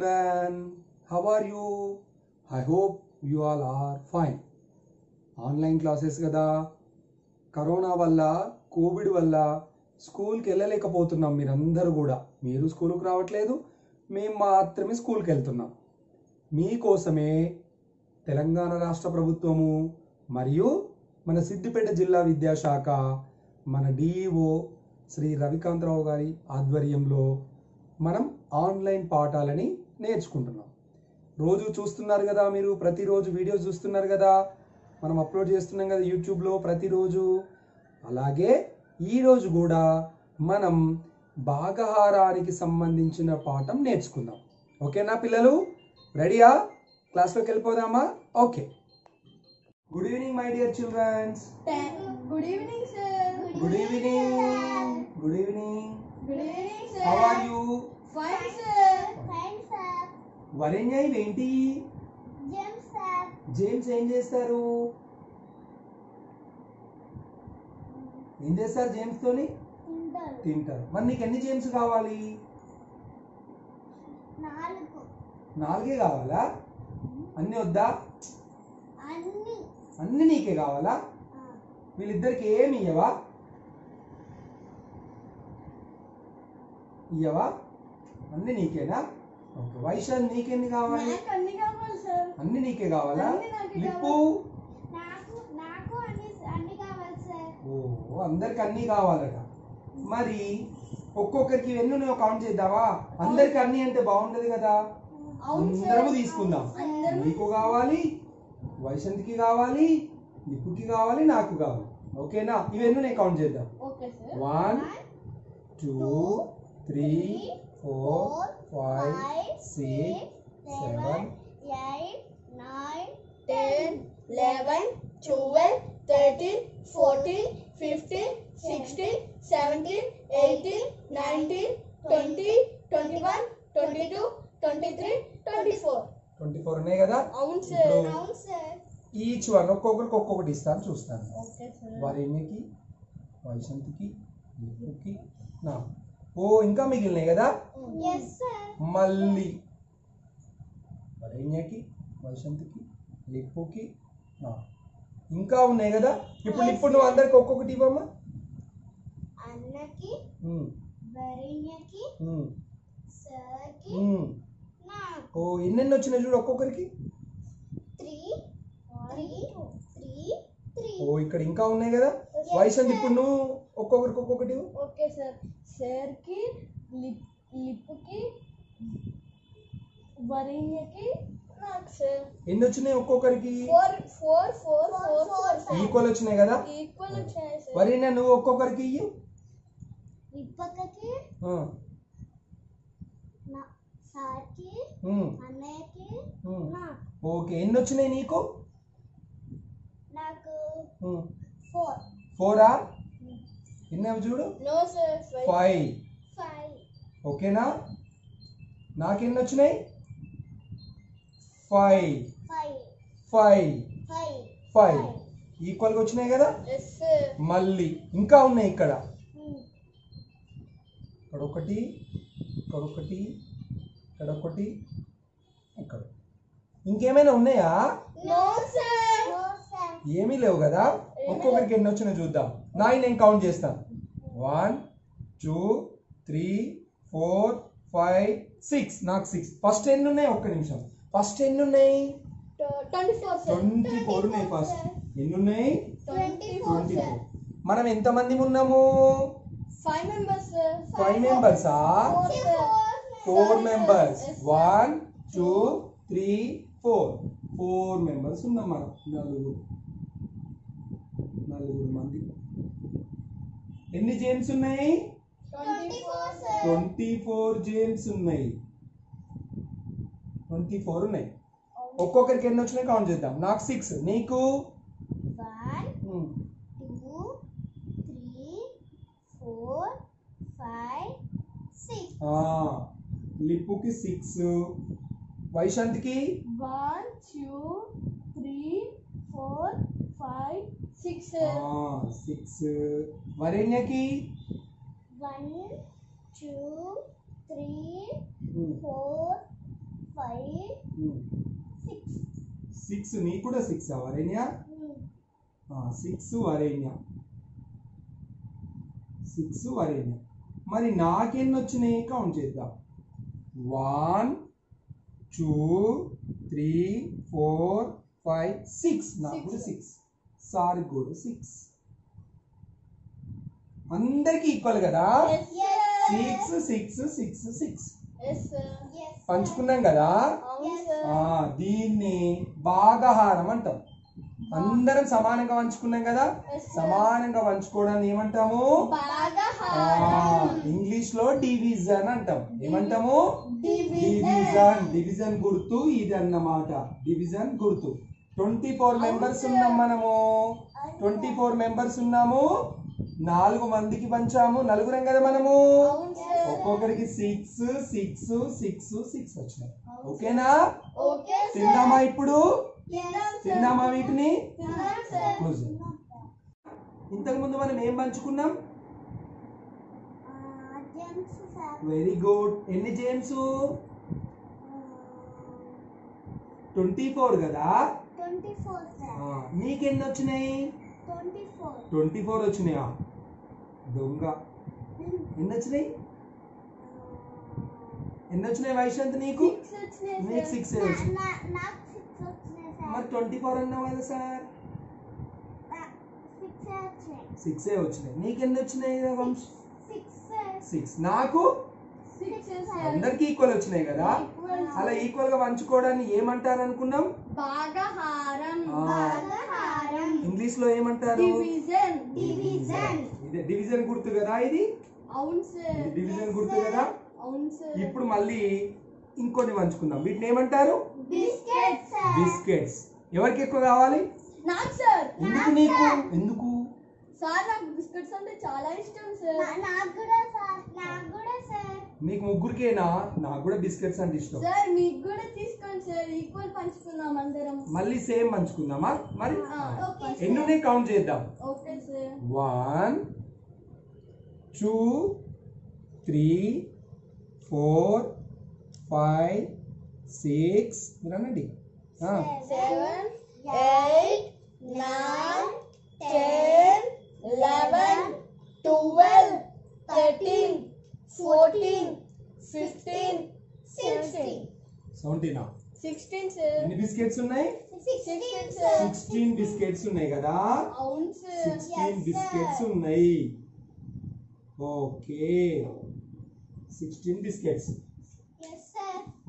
children. How are you? I hope you all are fine. Online classes కదా corona వల్ల Covid వల్ల స్కూల్కి వెళ్ళలేకపోతున్నాం మీరందరూ కూడా మీరు స్కూల్కి రావట్లేదు మేము మాత్రమే స్కూల్కి వెళ్తున్నాం మీకోసమే తెలంగాణ రాష్ట్ర ప్రభుత్వము మరియు మన సిద్దిపేట జిల్లా విద్యాశాఖ మన డిఈఓ శ్రీ రవికాంతరావు గారి ఆధ్వర్యంలో మనం ఆన్లైన్ పాఠాలని నేర్చుకుంటున్నాం. రోజు చూస్తున్నారు కదా మీరు ప్రతిరోజు వీడియోస్ చూస్తున్నారు కదా మనం అప్లోడ్ చేస్తున్నాం కదా యూట్యూబ్లో ప్రతిరోజు. అలాగే ఈరోజు కూడా మనం భాగహారానికి సంబంధించిన పాఠం నేర్చుకుందాం. ఓకేనా పిల్లలు? రెడీయా? క్లాస్లోకి వెళ్ళిపోదామా? Okay. Good evening my dear childrens good evening sir good evening good evening good evening how sir are you fine sir sir Varenya ఇవేంటి? జెమ్ సార్ జేమ్స్ ఏం చేస్తారు? ఏం చేస్తారు జేమ్స్ తోని? తింటారు. మరి నీకు ఎన్ని జేమ్స్ కావాలి? నాలుగు. కావాలా? అన్ని వద్దా? అన్ని. నీకే కావాలా? వీళ్ళిద్దరికి ఏమి ఇయ్యవా? ఇయ్యవా? అన్ని నీకేనా? ఓకే వైశాల్ నీకెన్ని కావాలి? నాకు అన్ని కావాలి సార్. అన్ని నీకే కావాలా? అన్ని నాకే లిప్పు? నాకు నాకు అన్ని అన్ని కావాలి సార్. ఓ అందరికి అన్ని కావాలట. మరి ఒక్కొక్కరికి ఎన్ని ఉన్నాయో కౌంట్ చేద్దామా? అందరికి అన్ని అంటే బాగుంటది కదా. అవును సార్. అందరము తీసుకుందాం. అందరూ నీకు కావాలి వైశంతికి కావాలి లిప్పుకి కావాలి నాకు కావాలి. ఓకేనా? ఇవన్నీ నేను కౌంట్ చేద్దాం. Okay sir. One two three four five six seven eight nine ten eleven twelve thirteen fourteen fifteen sixteen seventeen eighteen nineteen twenty twenty one twenty two twenty three twenty four twenty four ఉన్నాయి కదా? అవును sir. అవును sir. Each one ఒక్కొక్కరికి ఒక్కొక్కటి ఇస్తాను చూస్తాను. Okay sir. వరేణ్యకి వైశంతికి లిప్పుకి నా ఓ ఇంకా మిగిలినాయి కదా? మళ్ళీ. వరేణ్యకి వైశంతికి లిప్పుకి నా. ఇంకా ఉన్నాయి కదా? ఇప్పుడు ఇప్పుడు నువ్వు అందరికి ఒక్కొక్కటి ఇవ్వమ్మా. అన్నకి వరిణ్యకి సార్కి ఓ ఎన్నెన్ని వచ్చినాయి చూడు ఒక్కొక్కరికి? ఓ ఇక్కడ ఇంకా ఉన్నాయి కదా? వైశంతి ఇప్పుడు నువ్వు ఒక్కొక్కరికి ఒక్కొక్కటి. ఓకే సార్ సార్కి లిప్ లిప్కి వరిణ్యకి సార్ ఎన్ని వచ్చినాయి ఒక్కొక్కరికి? Four four four four equal వచ్చినాయి కదా? ఈక్వల్ వచ్చాయి సార్ వరేణ్య నువ్వు ఒక్కొక్కరికి ఇయ్యి. నా సార్కి అన్నయ్యకి ఓకే ఎన్ని వచ్చినాయి నీకు నాకు. ఫోర్. ఫోరా? ఎన్ని చూడు? ఫైవ్ ఓకేనా? నాకెన్ని వచ్చినాయి ఫైవ్ ఫైవ్ ఫైవ్ ఈక్వల్గా వచ్చినాయి కదా? మళ్ళీ ఇంకా ఉన్నాయి ఇక్కడ. ఇక్కడ ఒకటి ఇక్కడ ఒకటి ఇక్కడ. ఒకటి ఇక్కడ ఇంకేమైనా ఉన్నాయా ఏమీ లేవు కదా? ఒక్కొక్కరికి ఎన్ని వచ్చినా చూద్దాం. నాయి నేను కౌంట్ చేస్తాను one two three four five six నాకు సిక్స్ ఫస్ట్ ఎన్ని ఉన్నాయి? ఒక్క నిమిషం. ఫస్ట్ ఎన్ని ఉన్నాయి? ట్వంటీ ఫోర్ ఉన్నాయి ఫస్ట్ ఎన్ని ఉన్నాయి? ట్వంటీ ఫోర్ మనం ఎంతమంది ఉన్నాము? Five members five మెంబర్సా four members one two three four four members ఉన్నాం మనం. నలుగురు. నలుగురు మంది. ఎన్ని జేమ్స్ ఉన్నాయి? ట్వంటీ ఫోర్ జేమ్స్ ఉన్నాయి. ట్వంటీ ఫోర్ ఉన్నాయి. ఒక్కొక్కరికి ఎన్ని వచ్చినాయి కౌంట్ చేద్దాం. నాకు సిక్స్ నీకు? One um, two three four five six. ఆ, లిప్పుకి six వైశాంతికి? One two three four five six. వరేణ్యకి? One two three four six. Six నీకు కూడా six Varenya? Six Varenya. Six Varenya. మరి నాకెన్ని వచ్చినాయి? కౌంట్ చేద్దాం. One two three four five six. నాకు కూడా సిక్స్. సార్ కూడా సిక్స్. అందరికి ఈక్వల్ కదా? సిక్స్ సిక్స్ సిక్స్ సిక్స్ పంచుకున్నాం కదా? అవును ఆ, సార్ దీన్ని భాగహారం అంటాం. అందరం సమానంగా పంచుకున్నాం కదా. సమానంగా పంచుకోవడాన్ని ఏమంటాము? ఇంగ్లీష్లో డివిజన్ అంటాం. ఏమంటాము? డివిజన్ డివిజన్ డివిజన్ గుర్తు ఇది అన్నమాట డివిజన్ గుర్తు. ట్వంటీ ఫోర్ మెంబర్స్ ఉన్నాం మనము. ట్వంటీ ఫోర్ మెంబర్స్ ఉన్నాము. నాలుగు మందికి పంచాము. నలుగురం కదా మనము. ఒక్కొక్కరికి సిక్స్ సిక్స్ సిక్స్ సిక్స్ వచ్చినాయి. ఓకేనా? తిందామా ఇప్పుడు? తిందామా వీటిని? ఇంతకు ముందు మనం ఏం పంచుకున్నాం? వెరీ గుడ్ ఎన్ని జేమ్స్ ట్వంటీ ఫోర్ కదా? నీకెన్ని వచ్చినాయి ట్వంటీ ఫోర్ వచ్చినాయా? దొంగ. ఎన్ని వచ్చినాయి ఎన్ని వచ్చినాయి. వైశాంత్ నీకు నీకు సిక్స్ మరి ట్వంటీ ఫోర్ అన్నావు కదా సార్ సిక్స్ వచ్చినాయి. సిక్స్ వచ్చినాయి. నీకెన్ని వచ్చినాయి వంశ్? సిక్స్ నాకు? అందరికి ఈక్వల్ వచ్చినాయి కదా. అలా ఈక్వల్గా పంచుకోవడాన్ని ఏమంటారు అనుకున్నాం ఇంగ్లీష్లో ఏమంటారు? డివిజన్ డివిజన్ ఇదే డివిజన్ గుర్తు కదా ఇది? అవును సార్. ఇది డివిజన్ గుర్తు కదా? అవును సార్. ఇప్పుడు మళ్ళీ ఇంకోటి పంచుకుందాం. వీటిని ఏమంటారు? బిస్కెట్స్ ఎవరికి ఎక్కువ కావాలి? ఎందుకు నీకు ఎందుకు? సార్ నాకు బిస్కెట్స్ అంటే చాలా ఇష్టం సార్. నాకు కూడా సార్. నాకు కూడా సార్. మీకు ముగ్గురికేనా? నాకు కూడా బిస్కెట్స్ అంటే ఇష్టం. సార్ మీకు కూడా తీసుకోండి సార్ ఈక్వల్ పంచుకుందాం అందరం మళ్ళీ సేమ్ పంచుకుందామా మరి ఆ, ఓకే ఎన్ని ఉన్నాయి కౌంట్ చేద్దాం okay sir one two three four five six మీరు అనండి ఆ, seven eight nine ten eleven twelve thirteen fourteen fifteen sixteen సెవెంటీనా sixteen sir ఎన్ని బిస్కెట్స్ ఉన్నాయి? సిక్స్టీన్ సార్ సిక్స్టీన్ బిస్కెట్స్ ఉన్నాయి కదా? అవును సార్ సిక్స్టీన్ బిస్కెట్స్ ఉన్నాయి. ఓకే సిక్స్టీన్ బిస్కెట్స్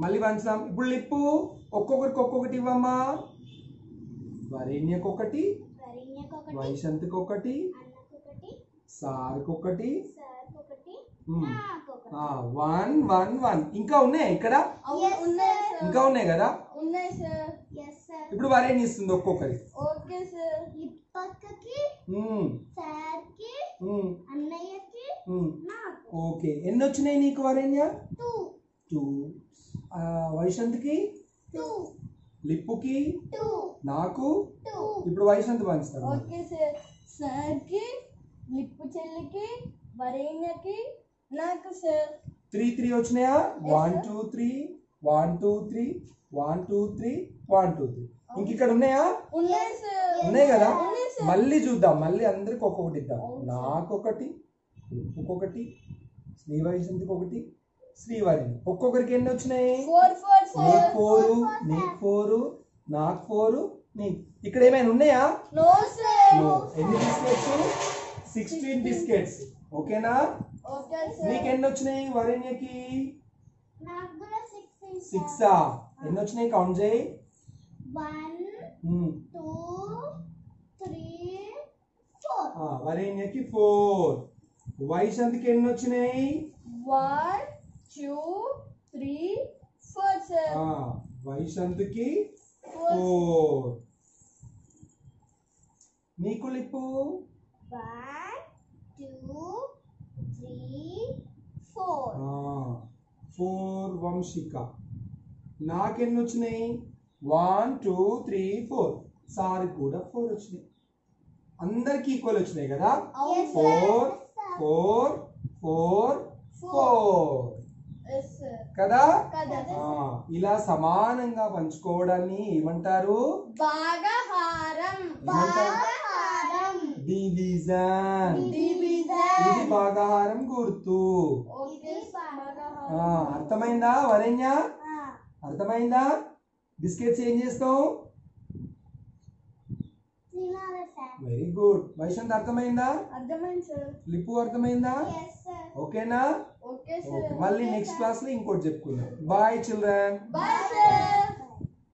మళ్ళీ పంచుదాం ఇప్పుడు లిప్పు ఒక్కొక్కరికి ఒక్కొక్కటి ఇవ్వమ్మా. వరేణ్యకు ఒకటి వైశంత్కి ఒకటి సార్కి ఒకటి వన్ వన్ వన్ ఇంకా ఉన్నాయి ఇక్కడ? ఇంకా ఉన్నాయి కదా? ఇప్పుడు వరేణ్య ఇస్తుంది ఒక్కొక్కరి. ఓకే సార్ ఈ పక్కకి మ్మ్. సార్కి మ్మ్. అన్నయ్యకి మ్మ్. నాకు. ఓకే. ఎన్ని వచ్చినాయి నీకు వరేణ్య? టూ వైశంత్కి? టూ లిప్పుకి? టూ నాకు? టూ ఇప్పుడు వైశంత్ పంచుతాడు ఓకే సార్ సార్కి లిప్పు చెల్లికి వరేణ్యకి నాకు సార్. త్రీ త్రీ వచ్చినాయా? One two three one two three one two three one two three ఇంక ఇక్కడ ఉన్నాయా? ఉన్నాయి సార్. ఉన్నాయి కదా? మళ్ళీ చూద్దాం. మళ్ళీ అందరికి ఒక్కొక్కటి ఇద్దాం. నాకొకటి ఒక్కొక్కటి శ్రీ వైశంతికి ఒకటి శ్రీవారిని. ఒక్కొక్కరికి ఎన్ని వచ్చినాయి? నీకు ఫోర్ నీకు ఫోరు. నాకు ఫోరు నీకు. ఇక్కడ ఏమైనా ఉన్నాయా? నో. ఎన్ని బిస్కెట్స్? Sixteen biscuits. ఓకేనా? ఓకే నీకు సార్ ఎన్ని వచ్చినాయి వరేణ్యకి నాకు కూడా సిక్స్ సిక్సా ఎన్ని వచ్చినాయి కౌంట్ చేయి one um. Two three four ఆ, వరేణ్యకి ఫోర్ వైశాంత్కి ఎన్ని వచ్చినాయి one two three four sir ఆ, వైశాంత్కి ఫోర్ ఫోర్ నీకు Lippu one two three four. Vanshika. నాకెన్ని వచ్చినాయి one two three four. Sir కూడా ఫోర్ వచ్చినాయి. అందరికి ఈక్వల్ వచ్చినాయి కదా? Four four four four. కదా? ఇలా సమానంగా పంచుకోవడాన్ని ఏమంటారు? భాగహారం. డివిజన్ ఇది భాగాహారం గుర్తు అర్థమైందా వరణ్య? అర్థమైందా? బిస్కెట్స్ ఏం చేస్తావు? Very good. వైశంత్ అర్థమైందా? అర్థమైంది సార్. లిపు అర్థమైందా? ఓకేనా? మళ్ళీ నెక్స్ట్ క్లాస్లో ఇంకోటి చెప్పుకుందాం. Bye children